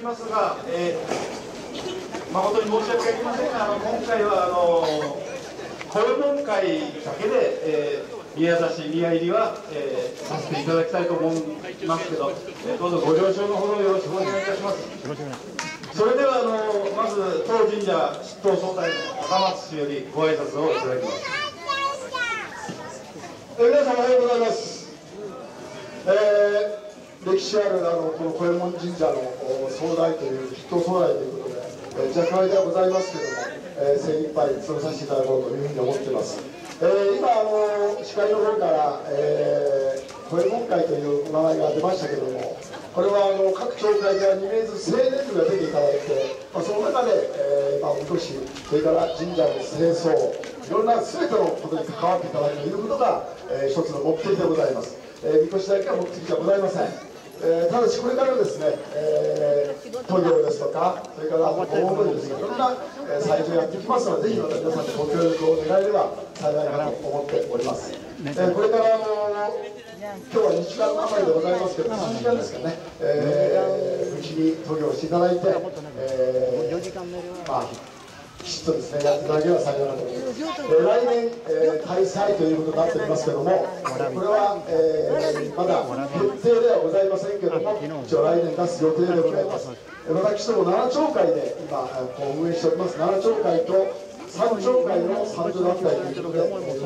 きますが、えー、誠に申し訳ありませんが、あの今回はあの声門会だけで、えー、宮出し、宮入りは、えー、させていただきたいと思いますけど、えー、どうぞご了承のほどよろしくお願いいたします。それではあのまず当神社執刀総裁の赤松氏よりご挨拶をいただきます。え皆さんおはようございます。えー歴史あるあのこの小右衛門神社の総代という筆頭総代ということで、えー、若干ではございますけども、えー、精一杯務めさせていただこうというふうに思っています、えー、今あの司会の方から、えー、小右衛門会という名前が出ましたけどもこれはあの各町会から2名ずつ青年部が出ていただいて、まあ、その中で、えーまあ、お年それから神社の清掃いろんな全てのことに関わっていただくということが、えー、一つの目的でございます、えー、みこしだけは目的ではございません。えー、ただしこれからですね、えー、塗料ですとかそれから大物ですとかいろんな、えー、催事をやっていきますのでぜひまた皆さんでご協力を願えれば幸いかと思っております、えー、これからあの今日は2時間余りでございますけど3時間ですかね、えー、うちに塗料していただいて、えー、まあきちっとですね。やっていただければ幸いなと思います、えー、来年、えー、開催ということになっておりますけどもこれは、えー、まだ決定ではございませんけども一応来年出す予定でございます。私ども奈良町会で今こう運営しております。奈良町会と三条会の三条団体ということで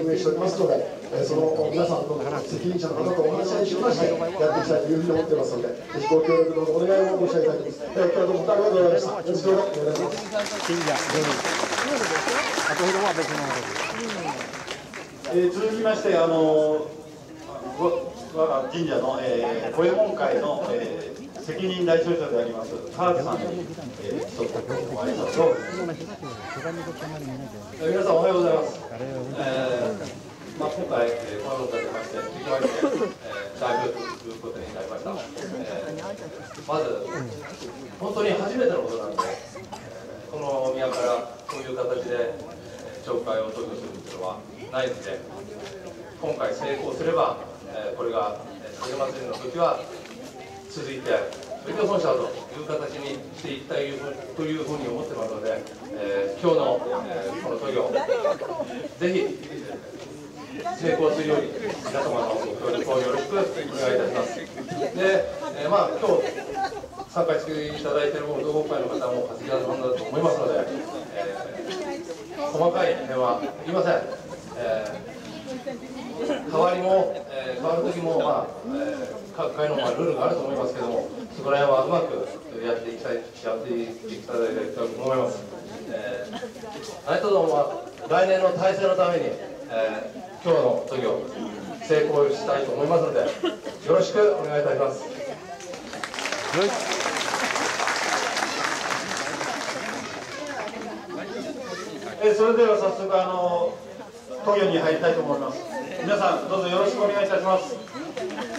運営しておりますので、えー、その皆さんと責任者の方とお話し合いしましてやっていきたいというふうに思っていますのでぜひご協力のお願いを申し上げたいと思います、えー、今日はどうもありがとうございましたよろしくお願いします。えー、続きましてあの我が神社の、えー、小右衛門会の、えー責任代表者であります川津さんに、えー、一つご挨拶を皆さんおはようございます、えーまあ、今回、えー、このことが出まして非常に、えー、代表ということになりました、えー、まず本当に初めてのことなので、えー、この宮からこういう形で、えー、懲戒を投与す。るというのはないので今回成功すれば、えー、これが影祭りの時は続いてそれで本社という形にしていきたいというふうに思ってますので、えー、今日の、えー、この塗料ぜひ成功するように皆様のご協力をよろしくお願いいたします。で、えー、まあ今日参加していただいている同好会の方も活躍さんだと思いますので、えー、細かい点はいません、えー代わりも、えー、変わる時も、まあえー、各界の、まあ、ルールがあると思いますけどもそこら辺はうまくやっていきたいやっていきたいと思います、えー、何とぞ、まあ、来年の体制のために、えー、今日の授業成功したいと思いますのでよろしくお願いいたします、えー、それでは早速あの投与に入りたいと思います。皆さんどうぞよろしくお願いいたします。